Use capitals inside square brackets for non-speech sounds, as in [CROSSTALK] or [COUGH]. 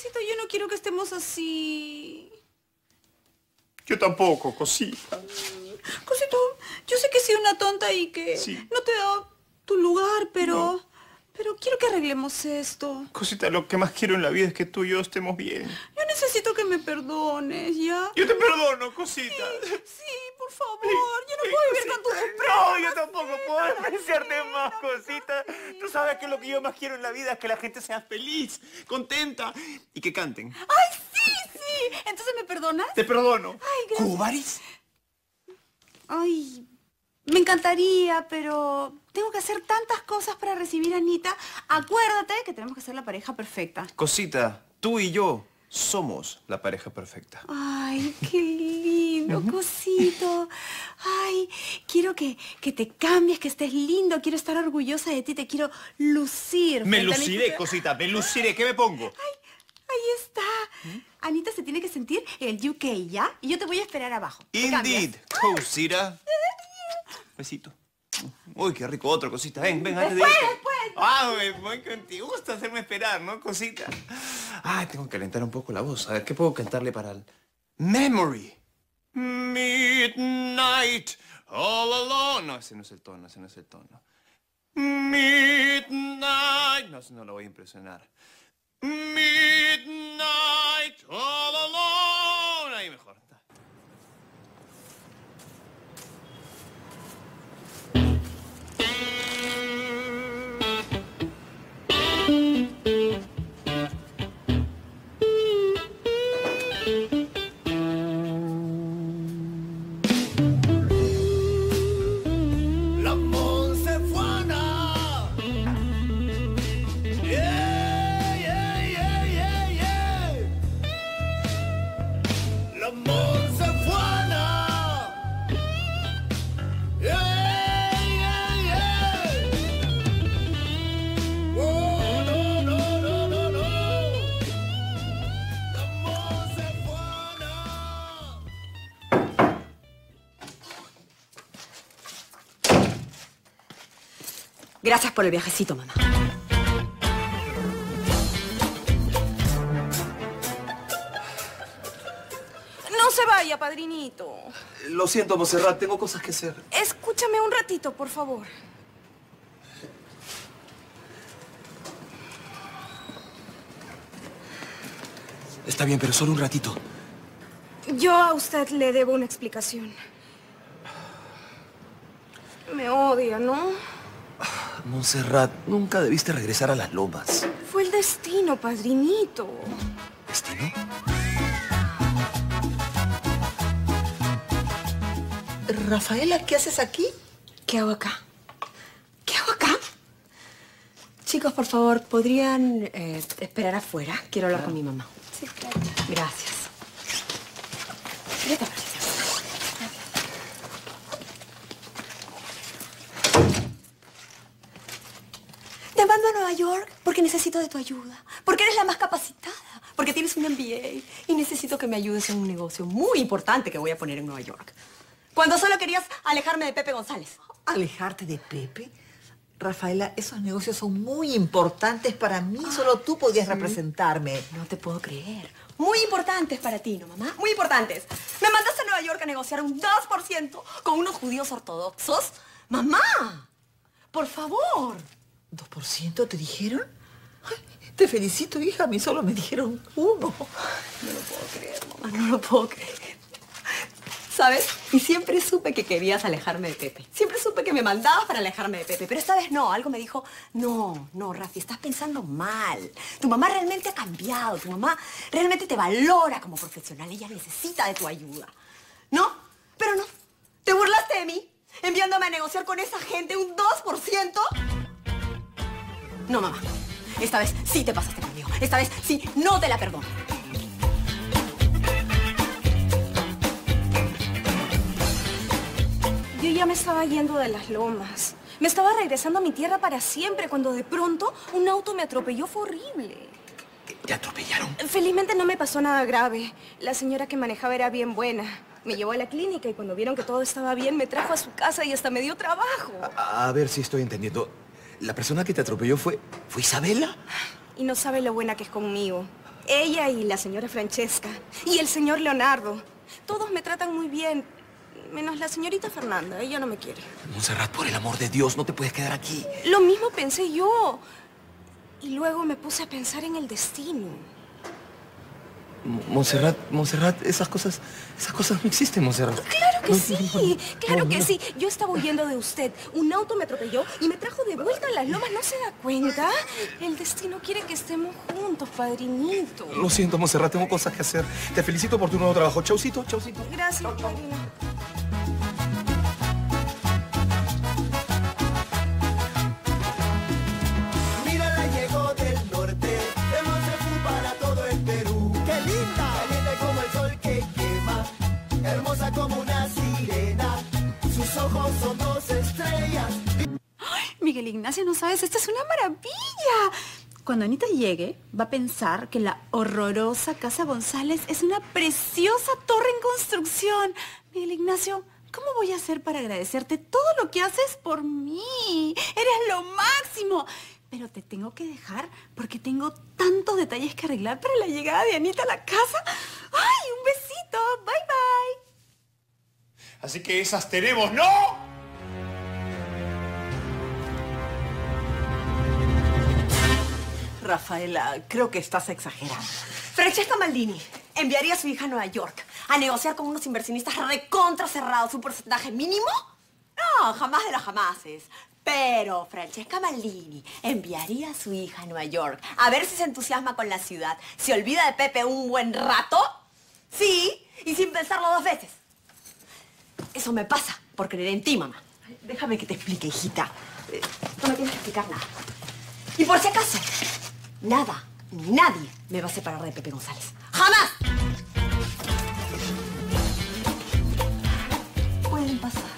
Cosito, yo no quiero que estemos así. Yo tampoco, cosita. Cosito, yo sé que soy una tonta y que Sí. no te da tu lugar, pero... Pero quiero que arreglemos esto. Cosita, lo que más quiero en la vida es que tú y yo estemos bien. Yo necesito que me perdones, ¿ya? Yo te perdono, cosita. Sí, por favor. Yo no puedo vivir con tus No, yo tampoco puedo apreciarte más, cosita. Tú sabes que lo que yo más quiero en la vida es que la gente sea feliz, contenta y que canten. ¡Ay, sí, sí! ¿Entonces me perdonas? Te perdono. Ay, gracias. ¿Cubaris? Ay, me encantaría, pero tengo que hacer tantas cosas para recibir a Anita. Acuérdate que tenemos que ser la pareja perfecta. Cosita, tú y yo somos la pareja perfecta. Ay, qué lindo, cosito. Ay, quiero que, que te cambies, que estés lindo. Quiero estar orgullosa de ti. Te quiero lucir. Me luciré, cosita, me luciré. ¿Qué me pongo? Ahí está. Anita se tiene que sentir el UK, ¿ya? Y yo te voy a esperar abajo. ¿Te Indeed, cosita. [LAUGHS] Besito. Uy, qué rico otro, cosita. Ven, ven, antes de Después, irte. después. Ah, me, me- te gusta hacerme esperar, ¿no, cosita? Ay, tengo que calentar un poco la voz. A ver, ¿qué puedo cantarle para el... Memory. Midnight, all alone. No, ese no es el tono, ese no es el tono. Midnight. No, no lo voy a impresionar. Midnight, all alone. Ahí mejor. Gracias por el viajecito, mamá. No se vaya, padrinito. Lo siento, Monserrat, tengo cosas que hacer. Escúchame un ratito, por favor. Está bien, pero solo un ratito. Yo a usted le debo una explicación. Me odia, ¿no? Montserrat, nunca debiste regresar a las lomas. Fue el destino, padrinito. ¿Destino? Rafaela, ¿qué haces aquí? ¿Qué hago acá? ¿Qué hago acá? Chicos, por favor, ¿podrían eh, esperar afuera? Quiero hablar con mi mamá. Sí, claro. Gracias. Patricia. Te mando a Nueva York porque necesito de tu ayuda. Porque eres la más capacitada. Porque tienes un MBA. Y necesito que me ayudes en un negocio muy importante que voy a poner en Nueva York. Cuando solo querías alejarme de Pepe González. ¿Alejarte de Pepe? Rafaela, esos negocios son muy importantes para mí. Solo tú podías representarme. No te puedo creer. Muy importantes para ti, ¿no, mamá? Muy importantes. Me mandaste a Nueva York a negociar un 2% con unos judíos ortodoxos. ¡Mamá! ¡Por favor! ¿2% te dijeron? Ay, te felicito, hija. A mí solo me dijeron uno. No lo puedo creer, mamá. No lo puedo creer. ¿Sabes? Y siempre supe que querías alejarme de Pepe. Siempre supe que me mandabas para alejarme de Pepe. Pero esta vez no. Algo me dijo, no, no, Rafi, estás pensando mal. Tu mamá realmente ha cambiado. Tu mamá realmente te valora como profesional. Ella necesita de tu ayuda. ¿No? Pero no. ¿Te burlaste de mí? Enviándome a negociar con esa gente un 2%. No, mamá. Esta vez sí te pasaste conmigo. Esta vez sí no te la perdono. Yo ya me estaba yendo de las lomas. Me estaba regresando a mi tierra para siempre cuando de pronto un auto me atropelló. Fue horrible. ¿Te atropellaron? Felizmente no me pasó nada grave. La señora que manejaba era bien buena. Me llevó a la clínica y cuando vieron que todo estaba bien me trajo a su casa y hasta me dio trabajo. A, a ver si estoy entendiendo. ¿La persona que te atropelló fue... fue Isabela? Y no sabe lo buena que es conmigo. Ella y la señora Francesca. Y el señor Leonardo. Todos me tratan muy bien. Menos la señorita Fernanda. Ella no me quiere. Montserrat, por el amor de Dios, no te puedes quedar aquí. Lo mismo pensé yo. Y luego me puse a pensar en el destino. Mo- Montserrat, Montserrat, esas cosas, esas cosas no existen, Montserrat. Claro que No, sí, no, claro no, que sí. Yo estaba huyendo de usted. Un auto me atropelló y me trajo de vuelta a las lomas. ¿No se da cuenta? El destino quiere que estemos juntos, padrinito. Lo siento, Montserrat, tengo cosas que hacer. Te felicito por tu nuevo trabajo. Chaucito, chaucito. Gracias, padrino. Miguel Ignacio, no sabes, esta es una maravilla. Cuando Anita llegue, va a pensar que la horrorosa Casa González es una preciosa torre en construcción. Miguel Ignacio, ¿cómo voy a hacer para agradecerte todo lo que haces por mí? Eres lo máximo. Pero te tengo que dejar porque tengo tantos detalles que arreglar para la llegada de Anita a la casa. ¡Ay, un besito! ¡Bye, bye! Así que esas tenemos, ¿no? Rafaela, creo que estás exagerando. Francesca Maldini enviaría a su hija a Nueva York a negociar con unos inversionistas recontra cerrados un porcentaje mínimo. No, jamás de las jamases. Pero Francesca Maldini enviaría a su hija a Nueva York a ver si se entusiasma con la ciudad, se olvida de Pepe un buen rato. Sí, y sin pensarlo dos veces. Eso me pasa por creer en ti, mamá. Déjame que te explique, hijita. Eh, No me tienes que explicar nada. Y por si acaso, nada ni nadie me va a separar de Pepe González. ¡Jamás! Pueden pasar.